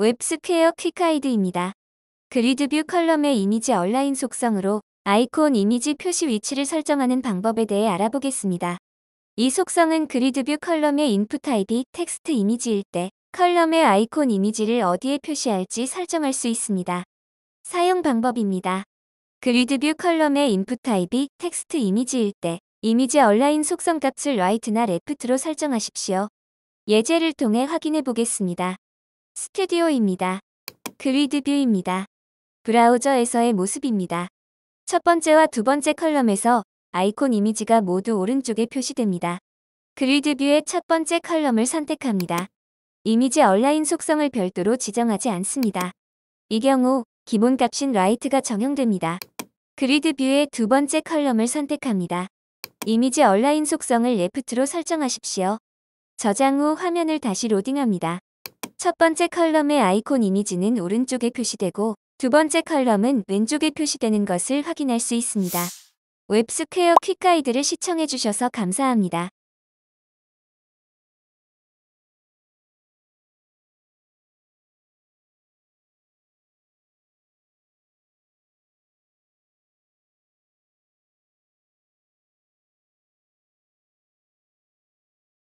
웹스퀘어 quick guide입니다. gridView column의 imageAlign 속성으로 아이콘 이미지 표시 위치를 설정하는 방법에 대해 알아보겠습니다. 이 속성은 gridView column의 inputType이 textImage일 때 column의 아이콘 이미지를 어디에 표시할지 설정할 수 있습니다. 사용 방법입니다. gridView column의 inputType이 textImage일 때 imageAlign 속성 값을 right나 left로 설정하십시오. 예제를 통해 확인해 보겠습니다. 스튜디오입니다. gridView입니다. 브라우저에서의 모습입니다. 첫 번째와 두 번째 column에서 아이콘 이미지가 모두 오른쪽에 표시됩니다. gridView의 첫 번째 column을 선택합니다. imageAlign 속성을 별도로 지정하지 않습니다. 이 경우 기본 값인 right가 적용됩니다. gridView의 두 번째 column을 선택합니다. imageAlign 속성을 left로 설정하십시오. 저장 후 화면을 다시 로딩합니다. 첫 번째 column의 아이콘 이미지는 오른쪽에 표시되고 두 번째 column은 왼쪽에 표시되는 것을 확인할 수 있습니다. 웹스퀘어 quick guide를 시청해주셔서 감사합니다.